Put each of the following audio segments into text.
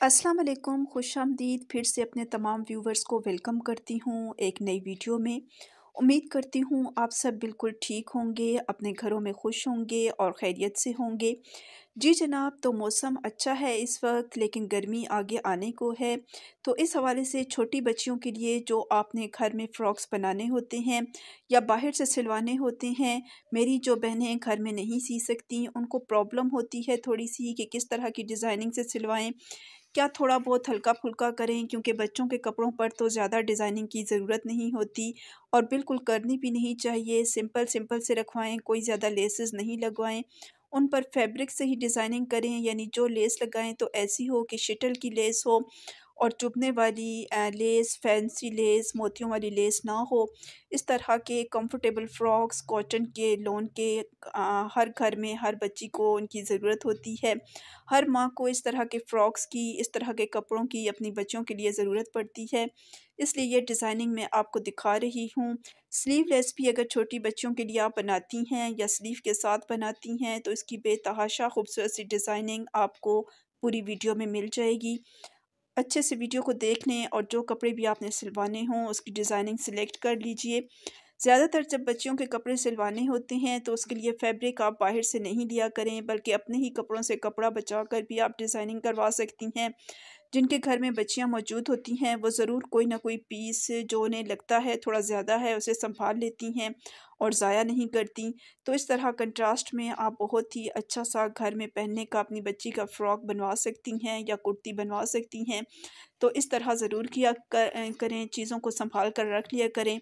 السلام علیکم، خوش آمدید۔ پھر سے اپنے تمام ویورز کو ویلکم کرتی ہوں ایک نئی ویڈیو میں۔ امید کرتی ہوں آپ سب بالکل ٹھیک ہوں گے، اپنے گھروں میں خوش ہوں گے اور خیریت سے ہوں گے۔ جی جناب، تو موسم اچھا ہے اس وقت، لیکن گرمی آگے آنے کو ہے۔ تو اس حوالے سے چھوٹی بچیوں کے لیے جو آپ نے گھر میں فراکس بنانے ہوتے ہیں یا باہر سے سلوانے ہوتے ہیں، میری جو بہنیں گھر میں نہیں سی سکتی ان کو پرابلم ہوتی ہے تھوڑی سی کہ کس طرح کی ڈیزائننگ سے سلوائیں۔ کیا تھوڑا بہت ہلکا پھلکا کریں؟ کیونکہ بچوں کے کپڑوں پر تو زیادہ ڈیزائننگ کی ضرورت نہیں ہوتی اور بالکل کرنی بھی نہیں چاہیے۔ سمپل سمپل سے رکھوائیں، کوئی زیادہ لیسز نہیں لگوائیں۔ ان پر فیبرک سے ہی ڈیزائننگ کریں یعنی جو لیس لگائیں تو ایسی ہو کہ شٹل کی لیس ہو۔ اور چبنے والی لیس، فینسی لیس، موتیوں والی لیس نہ ہو۔ اس طرح کے کمفرٹیبل فراکس کاٹن کے لون کے ہر گھر میں ہر بچی کو ان کی ضرورت ہوتی ہے۔ ہر ماں کو اس طرح کے فراکس کی، اس طرح کے کپڑوں کی اپنی بچوں کے لیے ضرورت پڑتی ہے۔ اس لیے یہ ڈیزائننگ میں آپ کو دکھا رہی ہوں۔ سلیو لیس بھی اگر چھوٹی بچوں کے لیے آپ بناتی ہیں یا سلیو کے ساتھ بناتی ہیں، تو اس کی بے تحاشا خوبصورت سی ڈیزائننگ آپ کو پوری ویڈیو میں مل جائے گی۔ اچھے سے ویڈیو کو دیکھ لیں اور جو کپڑے بھی آپ نے سلوانے ہوں، اس کی ڈیزائننگ سلیکٹ کر لیجیے۔ زیادہ تر جب بچیوں کے کپڑے سلوانے ہوتے ہیں تو اس کے لیے فیبرک آپ باہر سے نہیں لیا کریں، بلکہ اپنے ہی کپڑوں سے کپڑا بچا کر بھی آپ ڈیزائننگ کروا سکتی ہیں۔ جن کے گھر میں بچیاں موجود ہوتی ہیں، وہ ضرور کوئی نہ کوئی پیس جو انہیں لگتا ہے تھوڑا زیادہ ہے اسے سنبھال لیتی ہیں اور ضائع نہیں کرتی۔ تو اس طرح کنٹراسٹ میں آپ بہت ہی اچھا سا گھر میں پہننے کا اپنی بچی کا فراک بنوا سکتی ہیں یا کرتی بنوا سکتی ہیں۔ تو اس طرح ضرور کیا کریں، چیزوں کو سنبھال کر رکھ لیا کریں۔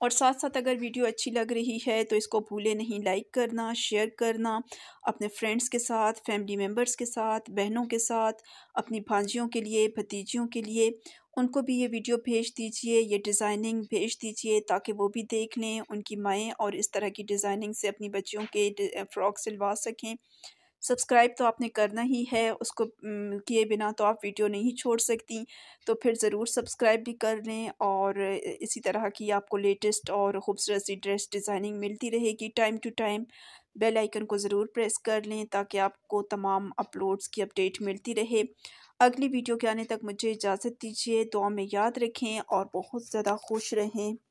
اور ساتھ ساتھ اگر ویڈیو اچھی لگ رہی ہے تو اس کو بھولے نہیں، لائک کرنا، شیئر کرنا، اپنے فرینڈز کے ساتھ، فیملی ممبرز کے ساتھ، بہنوں کے ساتھ، اپنی بھانجیوں کے لیے، بھتیجیوں کے لیے، ان کو بھی یہ ویڈیو بھیج دیجیے، یہ ڈیزائننگ بھیج دیجیے تاکہ وہ بھی دیکھ لیں ان کی مائیں اور اس طرح کی ڈیزائننگ سے اپنی بچیوں کے فراک سلوا سکیں۔ سبسکرائب تو آپ نے کرنا ہی ہے، اس کو کیے بنا تو آپ ویڈیو نہیں چھوڑ سکتی، تو پھر ضرور سبسکرائب بھی کر لیں اور اسی طرح کی آپ کو لیٹسٹ اور خوبصورت سی ڈریس ڈیزائننگ ملتی رہے گی time to time, bell icon کو ضرور پریس کر لیں تاکہ آپ کو تمام اپلوڈز کی اپڈیٹ ملتی رہے۔ اگلی ویڈیو کے آنے تک مجھے اجازت دیجیے، دعا میں یاد رکھیں اور بہت زیادہ خوش رہیں۔